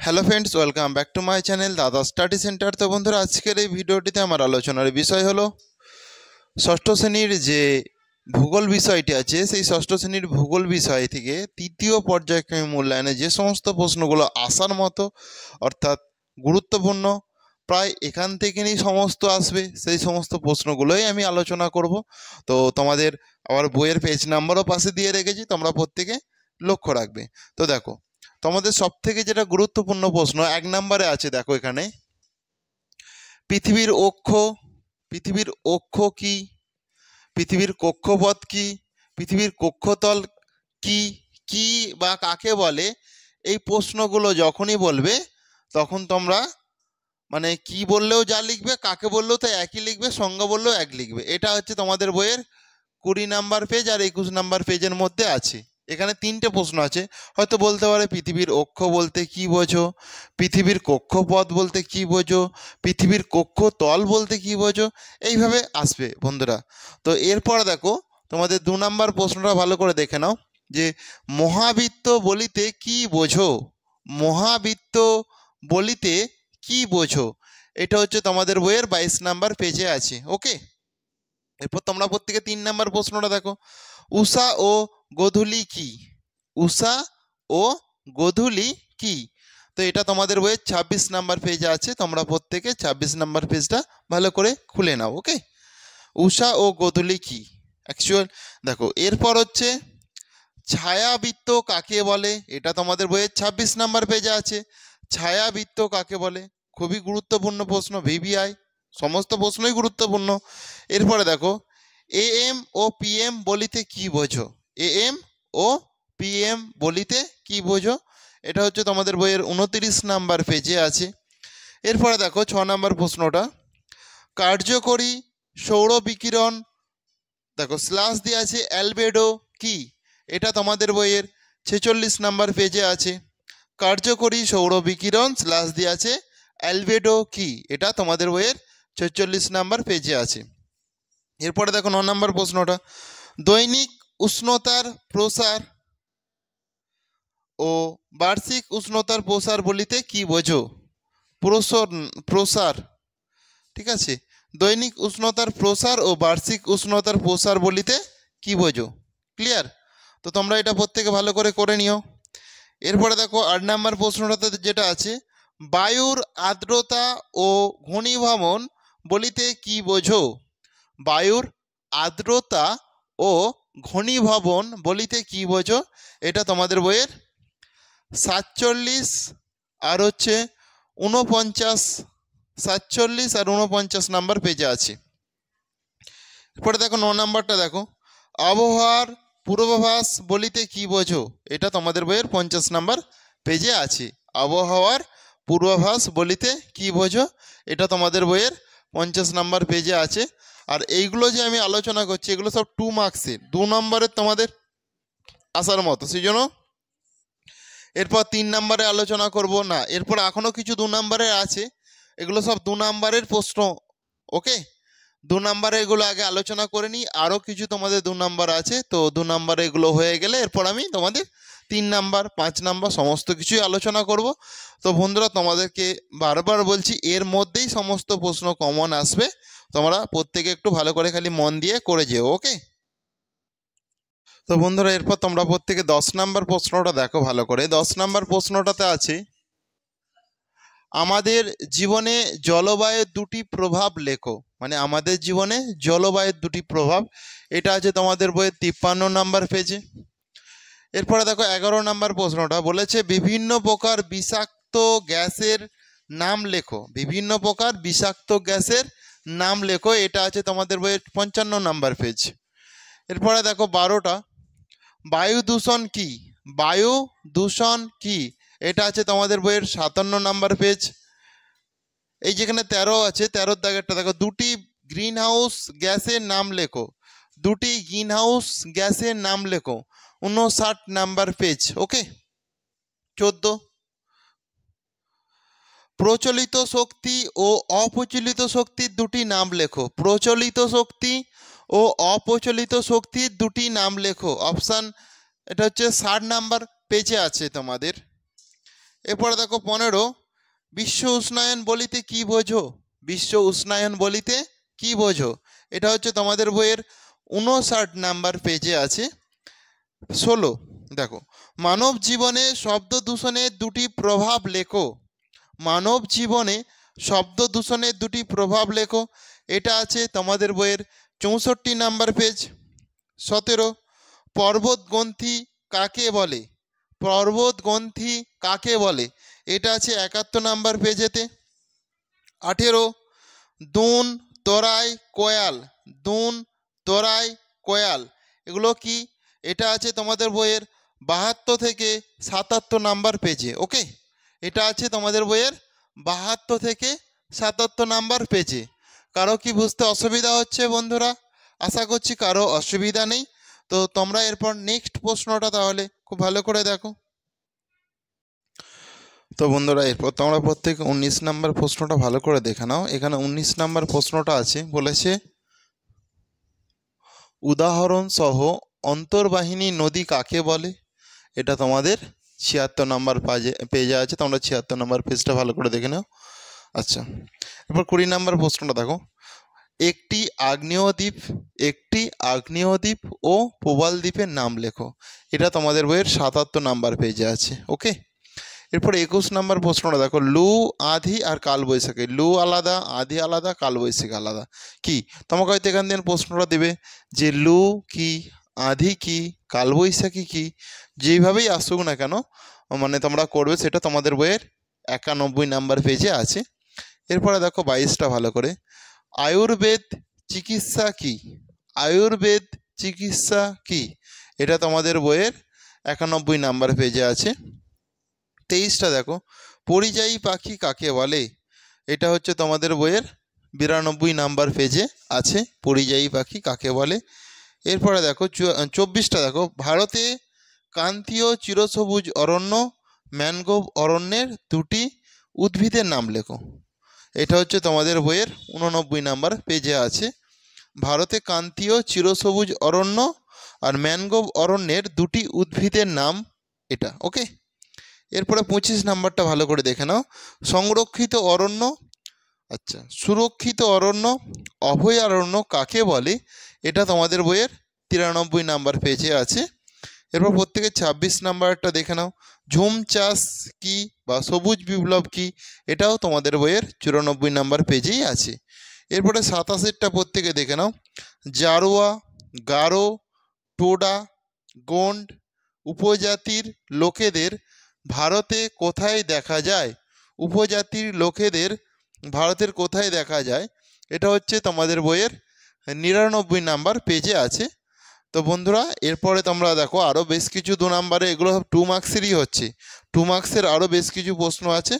Hello friends welcome back to my channel Dada study centre তো বন্ধুরা, আজকের এই ভিডিওটিতে আমার আলোচনার বিষয় হলো, ষষ্ঠ শ্রেণির যে ভূগোল বিষয়টি আছে, সেই ষষ্ঠ শ্রেণির ভূগোল বিষয় থেকে তৃতীয় পর্যায়ক্রমে মূল্যায়নে যে সমস্ত প্রশ্নগুলো আসার মতো, অর্থাৎ গুরুত্বপূর্ণ, প্রায় এখান থেকে নিয়ে সমস্ত আসবে, সেই সমস্ত প্রশ্নগুলোই আমি আলোচনা করব। তো তোমাদের আবার বইয়ের পেজ নাম্বারও পাশে দিয়ে রেখেছি, তোমরা প্রত্যেকে লক্ষ্য রাখবে। তো দেখো তোমাদের সব থেকে যেটা গুরুত্বপূর্ণ প্রশ্ন, এক নম্বরে আছে দেখো এখানে। পৃথিবীর অক্ষ পৃথিবীর অক্ষ কি? পৃথিবীর কক্ষপথ কি? পৃথিবীর কক্ষতল কি? কি বা কাকে বলে? এই প্রশ্নগুলো যখনই বলবে, তখন তোমরা মানে কি বললেও যা লিখবে, কাকে বললেও তাই একই লিখবে সংজ্ঞা বললেও এক লিখবে। এটা হচ্ছে তোমাদের বইয়ের কুড়ি নাম্বার পেজ আর একুশ নাম্বার পেজের মধ্যে আছে। এখানে তিনটে প্রশ্ন আছে। হয়তো বলতে পারে পৃথিবীর অক্ষ বলতে কি বোঝো? পৃথিবীর কক্ষপথ বলতে কি বোঝো? পৃথিবীর কক্ষ তল বলতে কি বোঝো? এইভাবে আসবে বন্ধুরা। তো এরপর দেখো, তোমাদের দু নম্বর প্রশ্নটা ভালো করে দেখে নাও যে, মহাবৃত্ত বলিতে কি বোঝো? মহাবৃত্ত বলিতে কি বোঝো? এটা হচ্ছে তোমাদের বইয়ের বাইশ নাম্বার পেজে আছে, ওকে? এরপর তোমরা প্রত্যেকে তিন নাম্বার প্রশ্নটা দেখো। উষা ও গোধূলি কি? উষা ও গোধূলি কি? তো এটা তোমাদের বইয়ের ছাব্বিশ নাম্বার পেজে আছে, তোমরা প্রত্যেকে ছাব্বিশ নাম্বার পেজটা ভালো করে খুলে নাও ওকে উষা ও গোধূলি কি? অ্যাকচুয়াল দেখো, এরপর হচ্ছে ছায়াবৃত্ত কাকে বলে? এটা তোমাদের বইয়ের ছাব্বিশ নাম্বার পেজে আছে। ছায়াবৃত্ত কাকে বলে? খুবই গুরুত্বপূর্ণ প্রশ্ন ভিভিআই সমস্ত প্রশ্নই গুরুত্বপূর্ণ। এরপরে দেখো এ এম ও পিএম বলিতে কি বোঝো? এম ও পিএম বলিতে কি বোঝো? এটা হচ্ছে তোমাদের বইয়ের উনতিরিশ নাম্বার পেজে আছে। এরপরে দেখো ছ নাম্বার প্রশ্নটা। কার্যকরী সৌর বিকিরণ, দেখো স্লাস দিয়ে আছে অ্যালবেডো কি? এটা তোমাদের বইয়ের ছেচল্লিশ নাম্বার পেজে আছে। কার্যকরী সৌর বিকিরণ, স্লাস দিয়ে আছে অ্যালবেডো কি? এটা তোমাদের বইয়ের ছেচল্লিশ নাম্বার পেজে আছে। এরপরে দেখো ন নম্বর প্রশ্নটা। দৈনিক উষ্ণতার প্রসার ও বার্ষিক উষ্ণতার প্রসার বলিতে কি বোঝো? প্রসর, প্রসার, ঠিক আছে? দৈনিক উষ্ণতার প্রসার ও বার্ষিক উষ্ণতার প্রসার বলিতে কি বোঝো? ক্লিয়ার তো তোমরা এটা প্রত্যেকে ভালো করে করে নিও। এরপরে দেখো, আট নম্বর প্রশ্নটাতে যেটা আছে, বায়ুর আর্দ্রতা ও ঘনীভবন বলিতে কি বোঝো? বায়ুর আর্দ্রতা ও ঘনীভবন বলিতে কি বোঝো? এটা তোমাদের বইয়ের সাতচল্লিশ আর হচ্ছে উনপঞ্চাশ সাতচল্লিশ আর উনপঞ্চাশ নাম্বার পেজে আছে। এরপরে দেখো ন নাম্বারটা দেখো। আবহাওয়ার পূর্বাভাস বলিতে কি বোঝো? এটা তোমাদের বইয়ের পঞ্চাশ নাম্বার পেজে আছে। আবহাওয়ার পূর্বাভাস বলিতে কি বোঝো? এটা তোমাদের বইয়ের পঞ্চাশ নাম্বার পেজে আছে। আর এইগুলো যে আমি আলোচনা করছি, এগুলো সব টু মার্কসের দু নম্বরের তোমাদের আসার মতো, সেই জন্য এরপর তিন নম্বরে আলোচনা করব না। এরপর এখনও কিছু দু নম্বরের আছে, এগুলো সব দু নম্বরের প্রশ্ন ওকে দু নম্বরে এগুলো আগে আলোচনা করে নিই। আরও কিছু তোমাদের দু নম্বর আছে, তো দু নম্বরে এগুলো হয়ে গেলে এরপর আমি তোমাদের তিন নাম্বার, পাঁচ নাম্বার সমস্ত কিছুই আলোচনা করব। তো বন্ধুরা, তোমাদেরকে বারবার বলছি, এর মধ্যেই সমস্ত প্রশ্ন কমন আসবে। তোমরা প্রত্যেকে একটু ভালো করে খালি মন দিয়ে করে যেও ওকে তো বন্ধুরা, এরপর তোমরা প্রত্যেকে দশ নাম্বার প্রশ্নটা দেখো ভালো করে। দশ নাম্বার প্রশ্নটাতে আছে, আমাদের জীবনে জলবায়ুর দুটি প্রভাব লেখো। মানে আমাদের জীবনে জলবায়ুর দুটি প্রভাব। এটা আছে তোমাদের বইয়ের তিপ্পান্ন নাম্বার পেজে এরপরে দেখো এগারো নাম্বার প্রশ্নটা, বলেছে বিভিন্ন প্রকার বিষাক্ত গ্যাসের নাম লেখো। বিভিন্ন প্রকার বিষাক্ত গ্যাসের নাম লেখো, এটা আছে তোমাদের বইয়ের পঞ্চান্ন নাম্বার পেজ এরপরে দেখো বারোটা, বায়ু দূষণ কি? বায়ু দূষণ কি? এটা আছে তোমাদের বইয়ের সাতান্ন নাম্বার পেজ এই যেখানে তেরো আছে, তেরোর দাগেরটা দেখো, দুটি গ্রিন হাউস গ্যাসের নাম লেখো। দুটি গ্রিন হাউস গ্যাসের নাম লেখো। উনষাট নাম্বার পেজ ওকে চোদ্দ। প্রচলিত শক্তি ও অপ্রচলিত শক্তির দুটি নাম লেখো। প্রচলিত শক্তি ও অপ্রচলিত শক্তির দুটি নাম লেখো। অপশান এটা হচ্ছে ষাট নাম্বার পেজে আছে তোমাদের। এরপরে দেখো পনেরো। বিশ্ব উষ্ণায়ন বলিতে কি বোঝো? বিশ্ব উষ্ণায়ন বলিতে কি বোঝো? এটা হচ্ছে তোমাদের বইয়ের উনষাট নাম্বার পেজে আছে। ষোলো, দেখো, মানব জীবনে শব্দ দূষণের দুটি প্রভাব লেখো। মানব জীবনে শব্দ দূষণের দুটি প্রভাব লেখো। এটা আছে তোমাদের বইয়ের চৌষট্টি নাম্বার পেজ। সতেরো, পর্বতগ্রন্থি কাকে বলে? পর্বতগ্রন্থি কাকে বলে? এটা আছে একাত্তর নাম্বার পেজেতে। আঠেরো, দুন, তোরাই, কয়াল। দুন, তোরাই, কয়াল। এগুলো কি? এটা আছে তোমাদের বইয়ের বাহাত্তর থেকে সাতাত্তর নাম্বার পেজে, ওকে? এটা আছে তোমাদের বইয়ের বাহাত্তর থেকে সাতাত্তর নাম্বার পেজে। কারও কি বুঝতে অসুবিধা হচ্ছে বন্ধুরা? আশা করছি কারও অসুবিধা নেই। তো তোমরা এরপর নেক্সট প্রশ্নটা তাহলে খুব ভালো করে দেখো। তো বন্ধুরা, এরপর তোমরা প্রত্যেক উনিশ নাম্বার প্রশ্নটা ভালো করে দেখে নাও। এখানে উনিশ নাম্বার প্রশ্নটা আছে, বলেছে, উদাহরণ সহ অন্তর্বাহিনী নদী কাকে বলে? এটা তোমাদের ছিয়াত্তর নাম্বার পাজে, পেজে আছে, তোমরা ছিয়াত্তর নাম্বার পেজটা ভালো করে দেখে নাও। আচ্ছা এরপর কুড়ি নাম্বার প্রশ্নটা দেখো। একটি আগ্নেয় দ্বীপ একটি আগ্নেয় দ্বীপ ও প্রবাল দ্বীপের নাম লেখো। এটা তোমাদের বইয়ের সাতাত্তর নাম্বার পেজে আছে, ওকে? এরপর একুশ নাম্বার প্রশ্নটা দেখো, লু, আধি আর কালবৈশাখী। লু আলাদা, আধি আলাদা, কালবৈশাখী আলাদা। কি? তোমাকে হয়তো এখান থেকে প্রশ্নটা দেবে যে লু কি, আধি কি, কালবৈশাখী কি? যেইভাবেই আসুক না কেন মানে তোমরা করবে সেটা তোমাদের বইয়ের একানব্বই নাম্বার পেজে আছে। এরপরে দেখো বাইশটা ভালো করে। আয়ুর্বেদ চিকিৎসা কি? আয়ুর্বেদ চিকিৎসা কি? এটা তোমাদের বইয়ের একানব্বই নাম্বার পেজে আছে। তেইশটা দেখো। পরিযায়ী পাখি কাকে বলে? এটা হচ্ছে তোমাদের বইয়ের বিরানব্বই নাম্বার পেজে আছে, পরিযায়ী পাখি কাকে বলে? এরপরে দেখো চব্বিশটা দেখো। ভারতে কান্তীয় চিরসবুজ অরণ্য, ম্যানগ্রোভ অরণ্যের দুটি উদ্ভিদের নাম লেখো। এটা হচ্ছে তোমাদের বইয়ের উননব্বই নাম্বার পেজে আছে। ভারতে কান্তীয় চিরসবুজ অরণ্য আর ম্যানগ্রোভ অরণ্যের দুটি উদ্ভিদের নাম এটা ওকে এরপরে পঁচিশ নাম্বারটা ভালো করে দেখে নাও। সংরক্ষিত অরণ্য আচ্ছা সুরক্ষিত অরণ্য, অভয়ারণ্য কাকে বলে? এটা তোমাদের বইয়ের তিরানব্বই নাম্বার পেজে আছে। এরপর প্রত্যেকে ছাব্বিশ নাম্বারটা দেখে নাও। ঝুম চাষ কি বা সবুজ বিপ্লব কি? এটাও তোমাদের বইয়ের চুরানব্বই নাম্বার পেজেই আছে। এরপরে সাতাশেরটা প্রত্যেকে দেখে নাও। জারোয়া, গারো, টোডা গন্ড উপজাতির লোকেদের ভারতে কোথায় দেখা যায়? উপজাতির লোকেদের ভারতের কোথায় দেখা যায়? এটা হচ্ছে তোমাদের বইয়ের নিরানব্বই নাম্বার পেজে আছে। তো বন্ধুরা, এরপরে তোমরা দেখো আরও বেশ কিছু দু নাম্বারে, এগুলো সব টু মার্কসেরই হচ্ছে। টু মার্কসের আরও বেশ কিছু প্রশ্ন আছে।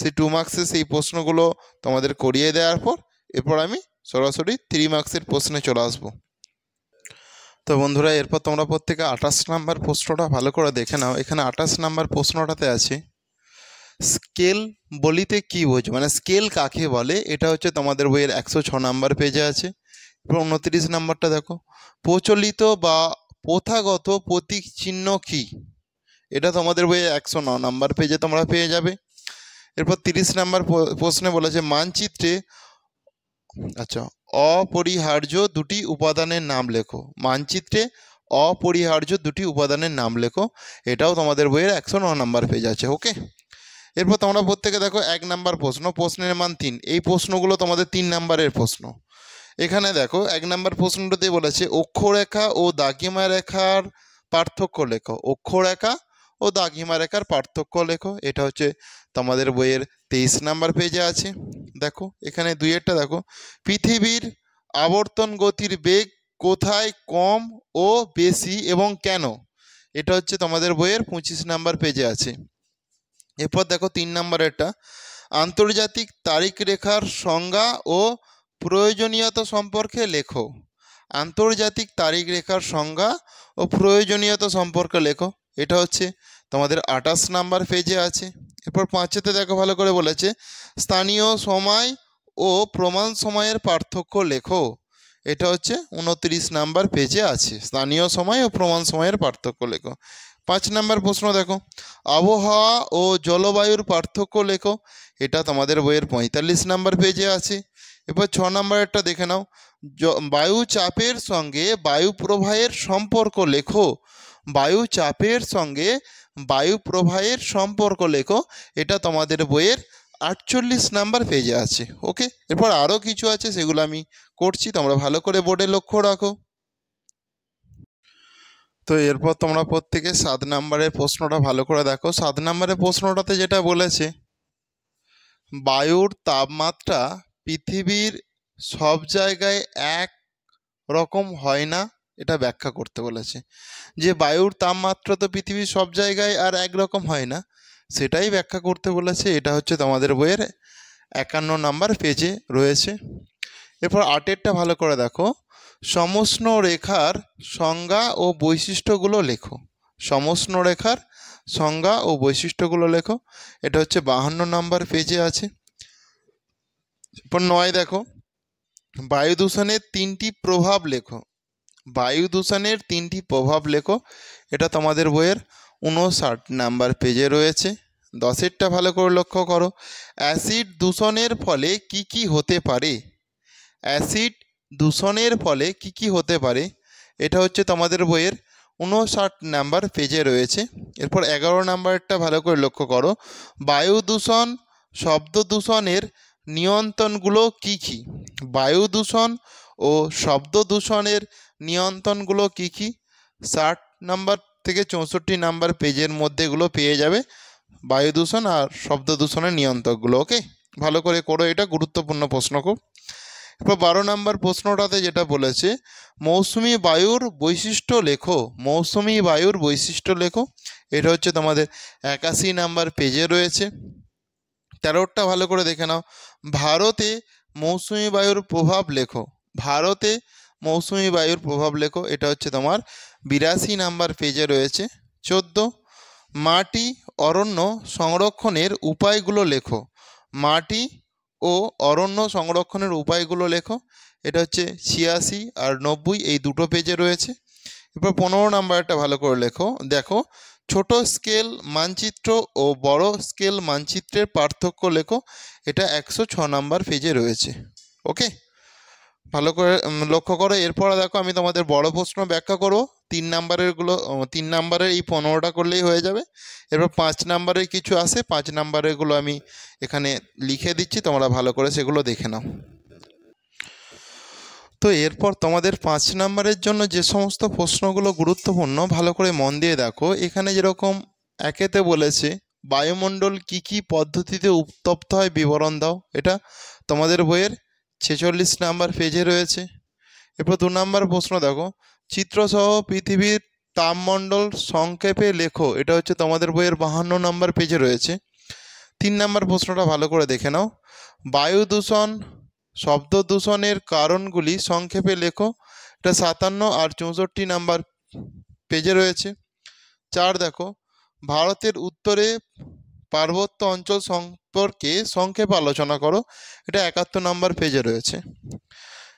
সেই টু মার্কসের সেই প্রশ্নগুলো তোমাদের করিয়ে দেওয়ার পর, এরপর আমি সরাসরি থ্রি মার্কসের প্রশ্নে চলে আসব। তো বন্ধুরা, এরপর তোমরা প্রত্যেকে আঠাশ নাম্বার প্রশ্নটা ভালো করে দেখে নাও। এখানে আঠাশ নাম্বার প্রশ্নটাতে আছে, স্কেল বলিতে কি বোঝো? মানে স্কেল কাকে বলে? এটা হচ্ছে তোমাদের বইয়ের একশো ছ নাম্বার পেজে আছে। এরপর উনত্রিশ নাম্বারটা দেখো, প্রচলিত বা প্রথাগত প্রতীক চিহ্ন কি? এটা তোমাদের বইয়ে একশো ন নাম্বার পেজে তোমরা পেয়ে যাবে। এরপর তিরিশ নাম্বার প্রশ্নে বলেছে, মানচিত্রে আচ্ছা অপরিহার্য দুটি উপাদানের নাম লেখো। মানচিত্রে অপরিহার্য দুটি উপাদানের নাম লেখো। এটাও তোমাদের বইয়ের একশো ন নাম্বার পেজ আছে ওকে এরপর তোমরা প্রত্যেকে দেখো এক নাম্বার প্রশ্ন, প্রশ্নের মান তিন। এই প্রশ্নগুলো তোমাদের তিন নাম্বারের প্রশ্ন। এখানে দেখো, এক নাম্বার প্রশ্নটাতে বলেছে, অক্ষরেখা ও দাগিমা রেখার পার্থক্য লেখো। অক্ষরেখা ও দাগিমা রেখার পার্থক্য লেখো, এটা হচ্ছে তোমাদের বইয়ের তেইশ নাম্বার পেজে আছে। দেখো, এখানে দুই একটা দেখো, পৃথিবীর আবর্তন গতির বেগ কোথায় কম ও বেশি এবং কেন? এটা হচ্ছে তোমাদের বইয়ের পঁচিশ নাম্বার পেজে আছে। এরপর দেখো তিন নাম্বারেরটা আন্তর্জাতিক তারিখ রেখার সংজ্ঞা ও প্রয়োজনীয়তা সম্পর্কে লেখো। আন্তর্জাতিক তারিখ রেখার সংজ্ঞা ও প্রয়োজনীয়তা সম্পর্কে লেখো। এটা হচ্ছে তোমাদের আঠাশ নাম্বার পেজে আছে। এরপর পাঁচেতে দেখো ভালো করে বলেছে, স্থানীয় সময় ও প্রমাণ সময়ের পার্থক্য লেখো। এটা হচ্ছে উনত্রিশ নাম্বার পেজে আছে, স্থানীয় সময় ও প্রমাণ সময়ের পার্থক্য লেখো। পাঁচ নাম্বার প্রশ্ন দেখো, আবহাওয়া ও জলবায়ুর পার্থক্য লেখো, এটা তোমাদের বইয়ের পঁয়তাল্লিশ নাম্বার পেজে আছে। এরপর ছ নাম্বারেরটা দেখে নাও বায়ু চাপের সঙ্গে বায়ু প্রবাহের সম্পর্ক লেখো বায়ু চাপের সঙ্গে বায়ু প্রবাহের সম্পর্ক লেখো। এটা তোমাদের বইয়ের আটচল্লিশ নাম্বার পেজে আছে ওকে এরপর আরও কিছু আছে, সেগুলো আমি করছি, তোমরা ভালো করে বোর্ডে লক্ষ্য রাখো। তো এরপর তোমরা প্রত্যেকে সাত নাম্বারের প্রশ্নটা ভালো করে দেখো। সাত নাম্বারের প্রশ্নটাতে যেটা বলেছে, বায়ুর তাপমাত্রা পৃথিবীর সব জায়গায় এক রকম হয় না? এটা ব্যাখ্যা করতে বলেছে। যে বায়ুর তাপমাত্রা তো পৃথিবীর সব জায়গায় আর একরকম হয় না, সেটাই ব্যাখ্যা করতে বলেছে। এটা হচ্ছে তোমাদের বইয়ের একান্ন নাম্বার পেজে রয়েছে। এরপর আটেরটা ভালো করে দেখো। সমষ্ণ রেখার সংজ্ঞা ও বৈশিষ্ট্যগুলো লেখো। সমষ্ণ রেখার সংজ্ঞা ও বৈশিষ্ট্যগুলো লেখো। এটা হচ্ছে বাহান্ন নাম্বার পেজে আছে। এরপর নয় দেখো। বায়ু দূষণের তিনটি প্রভাব লেখো। বায়ু দূষণের তিনটি প্রভাব লেখো। এটা তোমাদের বইয়ের উনষাট নাম্বার পেজে রয়েছে। দশেরটা ভালো করে লক্ষ্য করো। অ্যাসিড দূষণের ফলে কি কি হতে পারে? অ্যাসিড দূষণের ফলে কি কি হতে পারে? এটা হচ্ছে তোমাদের বইয়ের উনষাট নাম্বার পেজে রয়েছে। এরপর এগারো নাম্বারটা ভালো করে লক্ষ্য করো। বায়ু দূষণ, শব্দ দূষণের নিয়ন্ত্রণগুলো কি কি? বায়ু দূষণ ও শব্দ দূষণের নিয়ন্ত্রণগুলো কি কি? ষাট নাম্বার থেকে চৌষট্টি নাম্বার পেজের মধ্যে এগুলো পেয়ে যাবে বায়ু দূষণ আর শব্দ দূষণের নিয়ন্ত্রকগুলো ওকে ভালো করে করো এটা, গুরুত্বপূর্ণ প্রশ্ন খুব। এরপর বারো নাম্বার প্রশ্নটাতে যেটা বলেছে, মৌসুমি বায়ুর বৈশিষ্ট্য লেখো, মৌসুমি বায়ুর বৈশিষ্ট্য লেখো। এটা হচ্ছে তোমাদের একাশি নাম্বার পেজে রয়েছে। তেরোটা ভালো করে দেখে নাও। ভারতে মৌসুমি বায়ুর প্রভাব লেখো। ভারতে মৌসুমি বায়ুর প্রভাব লেখো, এটা হচ্ছে তোমার বিরাশি নাম্বার পেজে রয়েছে। চোদ্দ, মাটি অরণ্য সংরক্ষণের উপায়গুলো লেখো। মাটি ও অরণ্য সংরক্ষণের উপায়গুলো লেখো, এটা হচ্ছে ছিয়াশি আর নব্বই, এই দুটো পেজে রয়েছে। এরপর পনেরো নাম্বারটা ভালো করে লেখো। দেখো, ছোট স্কেল মানচিত্র ও বড় স্কেল মানচিত্রের পার্থক্য লেখো, এটা একশো ছ নাম্বার পেজে রয়েছে। ওকে ভালো করে লক্ষ্য করো, এরপর দেখো আমি তোমাদের বড় প্রশ্ন ব্যাখ্যা করব। তিন নাম্বারেরগুলো তিন নাম্বারের এই পনেরোটা করলেই হয়ে যাবে। এরপর পাঁচ নাম্বারের কিছু আছে, পাঁচ নাম্বারেরগুলো আমি এখানে লিখে দিচ্ছি, তোমরা ভালো করে সেগুলো দেখে নাও। তো এরপর তোমাদের পাঁচ নাম্বারের জন্য যে সমস্ত প্রশ্নগুলো গুরুত্বপূর্ণ, ভালো করে মন দিয়ে দেখো। এখানে যেরকম একেতে বলেছে, বায়ুমণ্ডল কি কি পদ্ধতিতে উত্তপ্ত হয়, বিবরণ দাও। এটা তোমাদের বইয়ের ছেচল্লিশ নাম্বার পেজে রয়েছে। এরপর দু নাম্বার প্রশ্ন দেখো। চিত্রসহ পৃথিবীর তাপমণ্ডল সংক্ষেপে লেখো। এটা হচ্ছে তোমাদের বইয়ের বাহান্ন নাম্বার পেজে রয়েছে। তিন নাম্বার প্রশ্নটা ভালো করে দেখে নাও। বায়ু দূষণ, শব্দ দূষণের কারণগুলি সংক্ষেপে লেখো। এটা সাতান্ন আর চৌষট্টি নাম্বার পেজে রয়েছে। চার দেখো। ভারতের উত্তরে পার্বত্য অঞ্চল সম্পর্কে সংক্ষেপে আলোচনা করো। এটা একাত্তর নম্বর পেজে রয়েছে।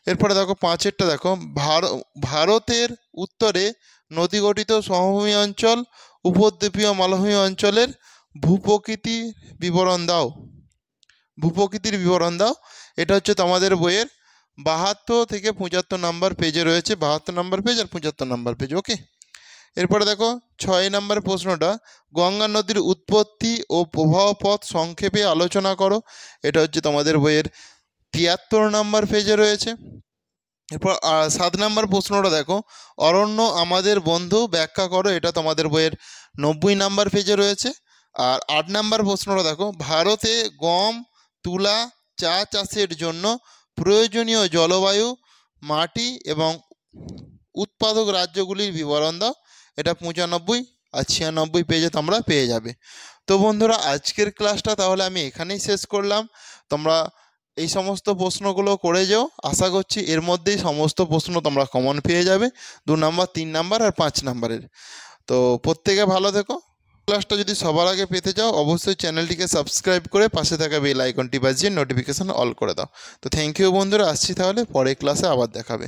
এরপরে দেখো পাঁচেরটা দেখো। ভার- ভারতের উত্তরে নদী গঠিত সমভূমি অঞ্চল, উপদ্বীপীয় মালভূমি অঞ্চলের ভূপ্রকৃতি বিবরণ দাও। ভূপ্রকৃতির বিবরণ দাও। এটা হচ্ছে তোমাদের বইয়ের বাহাত্তর থেকে পঁচাত্তর নাম্বার পেজে রয়েছে। বাহাত্তর নাম্বার পেজ আর পঁচাত্তর নাম্বার পেজ ওকে এরপরে দেখো, ছয় নাম্বার প্রশ্নটা, গঙ্গা নদীর উৎপত্তি ও প্রবাহ পথ সংক্ষেপে আলোচনা করো। এটা হচ্ছে তোমাদের বইয়ের তিয়াত্তর নাম্বার পেজে রয়েছে। এরপর সাত নাম্বার প্রশ্নটা দেখো, অরণ্য আমাদের বন্ধু, ব্যাখ্যা করো, এটা তোমাদের বইয়ের নব্বই নাম্বার পেজে রয়েছে। আর আট নাম্বার প্রশ্নটা দেখো, ভারতে গম, তুলা, চা চাষের জন্য প্রয়োজনীয় জলবায়ু, মাটি এবং উৎপাদক রাজ্যগুলির বিবরণ দাও। এটা পঁচানব্বই আর ছিয়ানব্বই পেজে তোমরা পেয়ে যাবে। তো বন্ধুরা, আজকের ক্লাসটা তাহলে আমি এখানেই শেষ করলাম। তোমরা এই সমস্ত প্রশ্নগুলো করে যাও। আশা করছি এর মধ্যেই সমস্ত প্রশ্ন তোমরা কমন পেয়ে যাবে। দু নাম্বার তিন নাম্বার আর পাঁচ নাম্বারের তো প্রত্যেকে ভালো থেকো। ক্লাসটা যদি সবার আগে পেতে চাও, অবশ্যই চ্যানেলটিকে সাবস্ক্রাইব করে পাশে থাকা বেল আইকনটি বাজিয়ে নোটিফিকেশান অল করে দাও। তো থ্যাংক ইউ বন্ধুরা, আসছি তাহলে পরের ক্লাসে আবার দেখাবে।